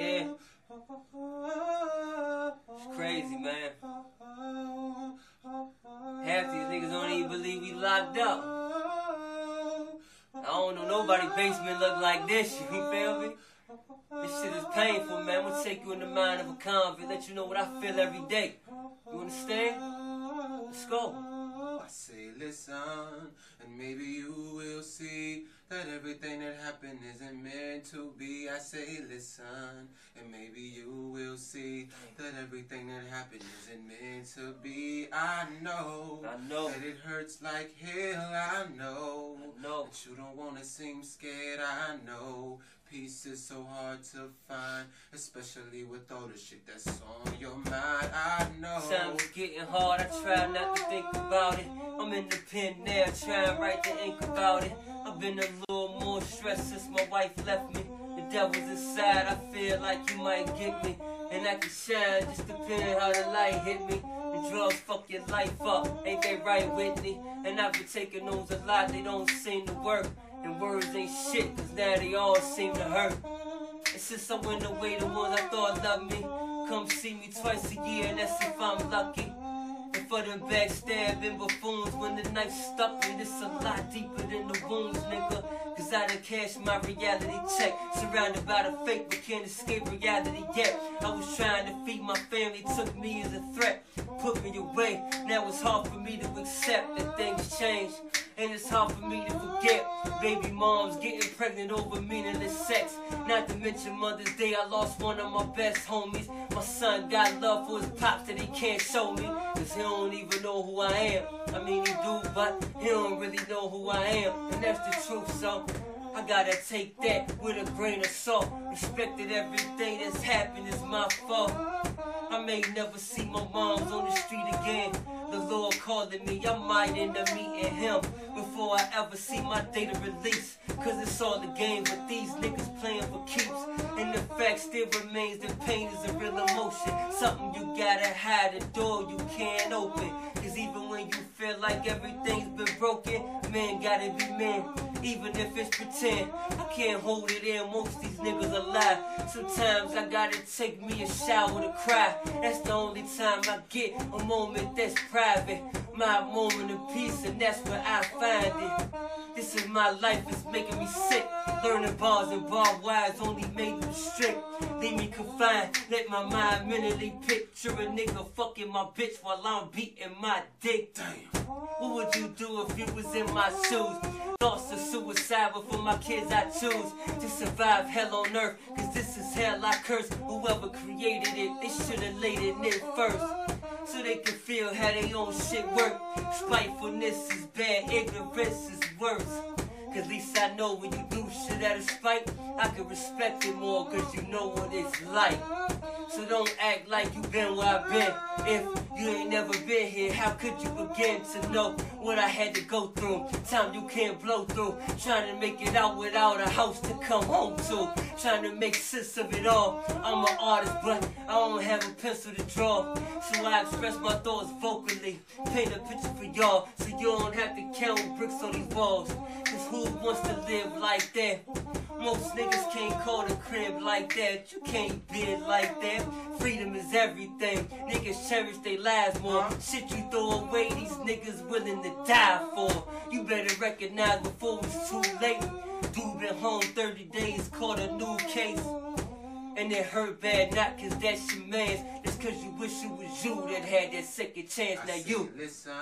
Yeah. It's crazy, man. Half these niggas don't even believe we locked up. I don't know nobody basement look like this, you feel me? This shit is painful, man. We'll take you in the mind of a convict, let you know what I feel every day. You understand? Let's go. I say listen, and maybe you will see that everything that happened isn't meant to be. I say listen, and maybe you will see that everything that happened isn't meant to be. I know, I know. that it hurts like hell. I know, I know. that you don't wanna seem scared. I know, peace is so hard to find, especially with all the shit that's on your mind. I know. Times getting hard, I try not to think about it. I'm in the pen now, trying to write the ink about it. I've been a little more stressed since my wife left me. The devil's inside, I feel like you might get me. And I can shine, just depending how the light hit me. The drugs fuck your life up, ain't they right, Whitney? And I've been taking those a lot, they don't seem to work. And words ain't shit, cause now they all seem to hurt. And since I went away, the ones I thought loved me come see me twice a year, and that's if I'm lucky. For them backstabbing buffoons, when the knife stuck me, It's a lot deeper than the wounds, nigga. Cause I done cashed my reality check, surrounded by the fake, but can't escape reality yet. I was trying to feed my family, took me as a threat, put me away. Now it's hard for me to accept that things change. And it's hard for me to forget Baby moms getting pregnant over meaningless sex. Not to mention Mother's Day I lost one of my best homies. My son got love for his pops that he can't show me. Cause he don't even know who I am. I mean he do but he don't really know who I am. And that's the truth so I gotta take that with a grain of salt. Respected everything that's happened is my fault may never see my moms on the street again the Lord calling me, I might end up meeting him before I ever see my data release. Cause it's all the game, but these niggas playing for keeps. And the fact still remains that pain is a real emotion. Something you gotta hide, a door you can't open. Cause even when you feel like everything's been broken, man gotta be man. Even if it's pretend, I can't hold it in, most these niggas alive. Sometimes I gotta take me a shower to cry. That's the only time I get a moment that's private. My moment of peace, and that's where I find it. This is my life, it's making me sick. Learning bars and barbed wires only made me strict. Leave me confined, let my mind mentally picture a nigga fucking my bitch while I'm beating my dick. Damn. What would you do if you was in my shoes? Thoughts of suicide, but for my kids I choose to survive hell on earth. Cause this is hell I curse. Whoever created it, they should've laid it in first. So they can feel how they own shit work. Spitefulness is bad, ignorance is worse. Cause at least I know when you do shit out of spite, I can respect it more cause you know what it's like. So don't act like you been where I've been. If you ain't never been here, how could you begin to know what I had to go through? Time you can't blow through. Trying to make it out without a house to come home to. Trying to make sense of it all. I'm an artist, but I don't have a pencil to draw. So I express my thoughts vocally. Paint a picture for y'all so you don't have to count bricks on these walls. Cause who wants to live like that? Most niggas can't call the crib like that. You can't bid like that. Freedom is everything. Niggas cherish their lives more. Shit you throw away, these niggas willing to die for. You better recognize before it's too late. Dude been home 30 days, caught a new case. And it hurt bad, not cause that's your man's. It's cause you wish it was you that had that second chance. Now you. listen.